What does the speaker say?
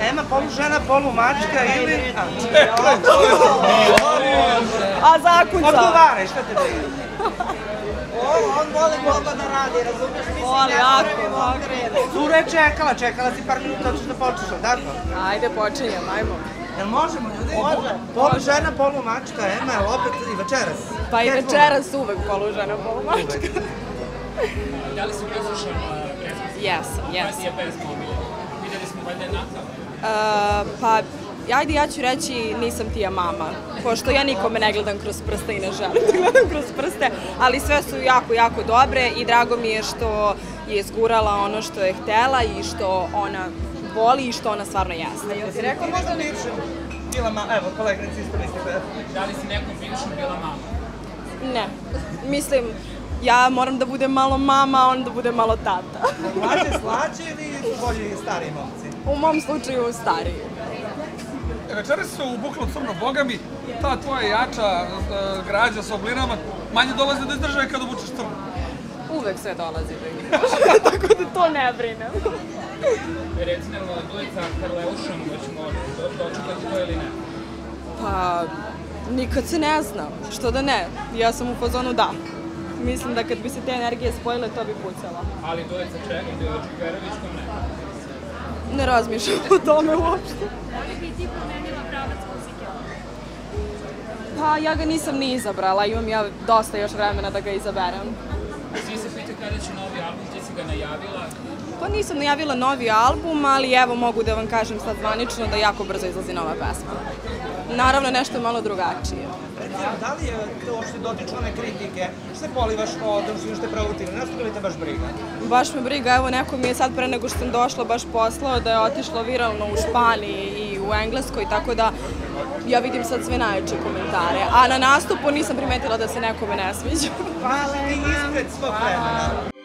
Ema, polu žena, polu mačka ili... A, zakuca? Odgovaraj, šta te briga? On voli Boba da radi, razumeš? Mislim, Voli, jako, jako. Cura je čekala, čekala si par minuta, hoćeš da počneš, tako? Ajde, počinjem, ajmo. Jel možemo, ljudi? Može. Polu žena, polu mačka, Ema, jel opet i večeras? Pa i večeras uvek polužena polumačka. Da li si preslušala pesmu? Jesam, jesam. je pesma omiljena? Videli smo valjda je Nata. Uh, pa, ajde ja ću reći nisam ti ja mama, pošto ja nikome ne gledam kroz prste i ne želim da gledam kroz prste, ali sve su jako, jako dobre i drago mi je što je izgurala ono što je htela i što ona voli i što ona stvarno jeste. Jel si rekao možda bivšem? Bila ma, evo, kolegnici isto mislite. Da li si nekom bivšom bila mama? Ne, mislim, ja moram da budem malo mama, a on da bude malo tata. Mlađe, slađe ili bolji stariji momci? U mom slučaju stariji. E, Večeras su u buklu crno, boga mi, ta tvoja jača e, građa sa oblinama manje dolaze do izdržaja kad obučeš crno. Uvek sve dolazi do igrača, tako da to ne brinem. Reci nam, dueca Karleušom, hoćemo do- dočekati to ili ne? Pa, nikad se ne zna. Što da ne? Ja sam u fazonu da. Mislim da kad bi se te energije spojile, to bi pucala. Ali dueca čega? Dueca Čikerović, kom ne? Ne razmišljam o tome uopšte. Da li bi ti promenila pravac muzike? Pa, ja ga nisam ni izabrala, imam ja dosta još vremena da ga izaberem. Svi se pitaju kada će novi album, ti si ga najavila. Pa nisam najavila novi album, ali evo mogu da vam kažem sad zvanično da jako brzo izlazi nova pesma. Naravno nešto malo drugačije. Recimo, da li je to uopšte dotiču one kritike? Se polivaš vodom, što ste provutivni? Nešto li te baš briga? Baš me briga, evo neko mi je sad pre nego što sam došla baš poslao da je otišlo viralno u Španiji i u Engleskoj, tako da ja vidim sad sve najjače komentare. A na nastupu nisam primetila da se nekome ne sviđa. Hvala, ti ispred svog vremena.